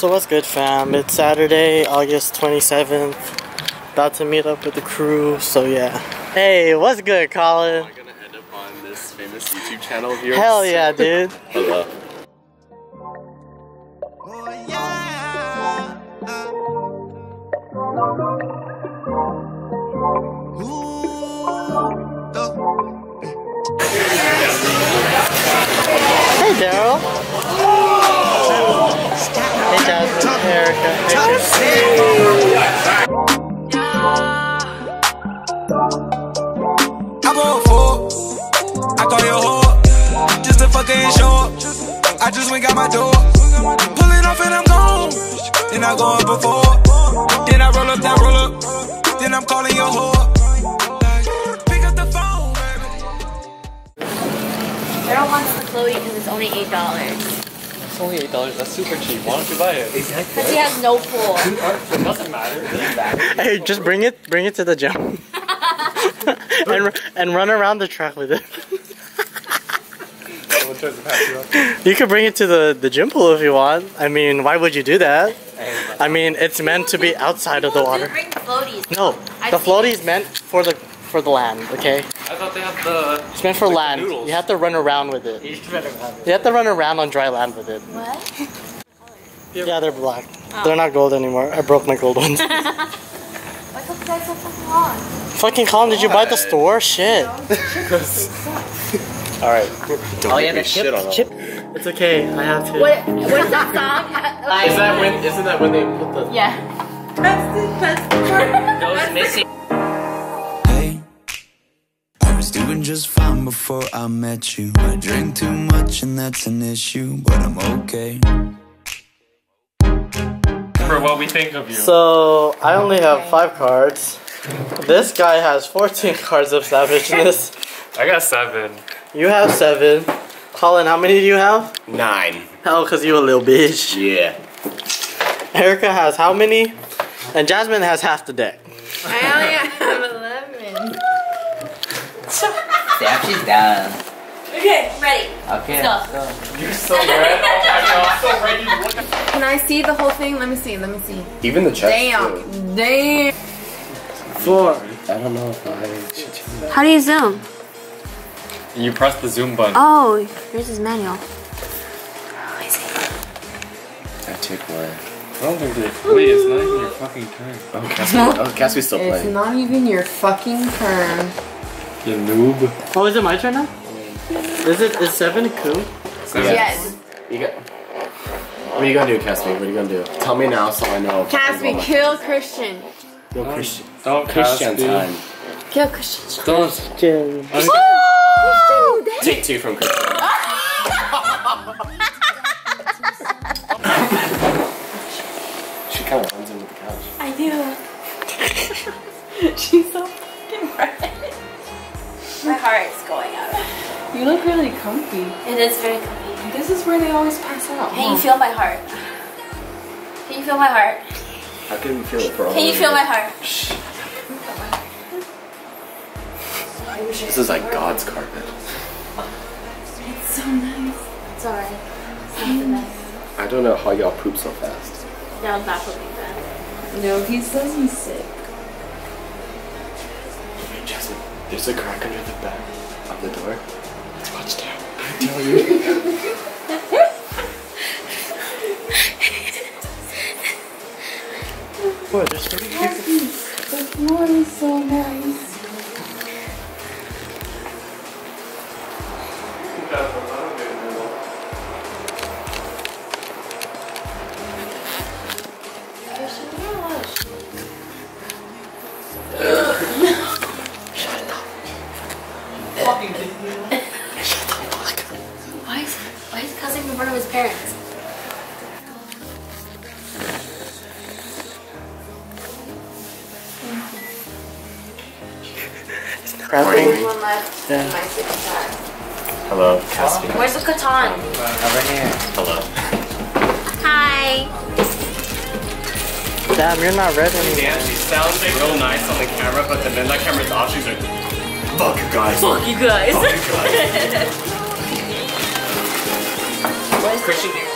So what's good fam? It's Saturday, August 27th. About to meet up with the crew, so yeah. Hey, what's good, Colin? Am I gonna end up on this famous YouTube channel of yours? Hell yeah, dude. Hello. Oh, Hey, Daryl. Hey, Jasmine. Erica. Chris. I bought four. I call your whore. Just to fuck ain't show. I just went got my door. Pull it off and I'm gone. Then I go up before. Then I roll up that roll up. Then I'm calling your whore. Only eight dollars. It's only eight dollars. That's super cheap. Why don't you buy it? Because he has no pool. It doesn't matter. It doesn't matter. Hey, just bring it, bring it to the gym. and, and run around the track with it. Someone tries to pass you up. You could bring it to the, the gym pool if you want. I mean, why would you do that? I mean, it's meant to be outside of the water. No, the seen floaty it. is meant for the for the land. Okay, I thought they had the. it's meant for like land. noodles. You have to run around with it. You have to run around on dry land with it. What? Yeah, they're black. Oh. They're not gold anymore. I broke my gold ones. Why took you guys so fucking long? Fucking Colin, did you buy at the store? Shit. All right. Don't Oh, yeah, me the shit chip- on them. Chip. It's okay. I have to. What? What is that song? Is that when? Isn't that when they put the? yeah. That's the best part. Those missing. Was doing just fine before I met you. I drink too much and that's an issue, but I'm okay. For what we think of you. So I only have five cards. This guy has 14 cards of savageness. I got seven. You have seven. Colin, how many do you have? Nine. Oh, cause you a little bitch. Yeah. Erica has how many? And Jasmine has half the deck. I only have 11. Yeah, she's done. Okay, ready. Okay. Let's let's go. You're so red. Oh my god, I'm so ready to look at Can I see the whole thing? Let me see. Let me see. Even the chest. Damn. Damn. Four. I don't know if I should change that. How do you zoom? You press the zoom button. Oh, here's his manual. Oh, I took one. I don't think they. Wait, it's not even your fucking turn. Oh, Cassie. Oh, Cassie's still playing. It's not even your fucking turn. You noob. Oh, is it my turn now? Is it is seven cool? Yes. You got. What are you gonna do, Cassie? What are you gonna do? Tell me now so I know. if I can Casby, roll my- kill Christian. Yo, um, Christian. Oh, Don't Christian time. Kill Christian. Don't. Jen. Take two from Christian. she kind of runs into the couch. I do. She's so fucking red. My heart's going out. You look really comfy. It is very comfy. This is where they always pass out. Can you feel my heart? Can you feel my heart? I can't feel it for all Can you feel my heart? This is like God's carpet. It's so nice. It's alright. It's not. I don't know how y'all poop so fast. That was not putting bad. No, he says he's sick. There's a crack under the back of the door. Let's watch down. I tell you. What? There's three people. The floor is so nice. Parents? Crapping. One left. Yeah. My six pack. Hello, Cassie. Where's the Catan? Over here. Hello. Hi. Damn, you're not red anymore. Yeah, she sounds real nice on the camera, but then that camera's off, she's like, fuck you guys. Fuck you guys. Fuck you guys. Christian,